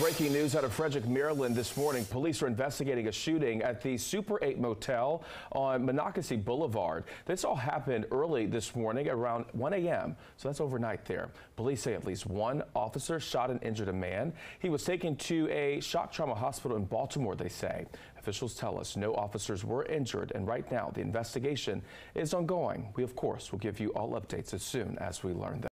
Breaking news out of Frederick, Maryland this morning. Police are investigating a shooting at the Super 8 Motel on Monocacy Boulevard. This all happened early this morning around 1 a.m., so that's overnight there. Police say at least one officer shot and injured a man. He was taken to a shock trauma hospital in Baltimore, they say. Officials tell us no officers were injured, and right now the investigation is ongoing. We, of course, will give you all updates as soon as we learn them.